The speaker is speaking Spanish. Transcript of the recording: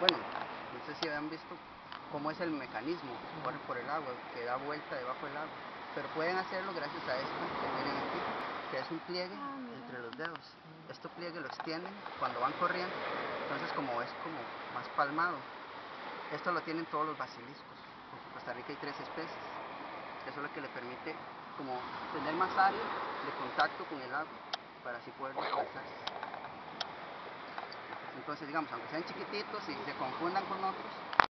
bueno, no sé si habían visto cómo es el mecanismo, corre por el agua, que da vuelta debajo del agua. Pero pueden hacerlo gracias a esto que tienen aquí, que es un pliegue Ah, entre los dedos. Este pliegue lo extienden cuando van corriendo, entonces como es como más palmado. Esto lo tienen todos los basiliscos, porque en Costa Rica hay tres especies. Eso es lo que le permite como tener más área de contacto con el agua para así poder desplazarse. Entonces, digamos, aunque sean chiquititos y se confundan con otros,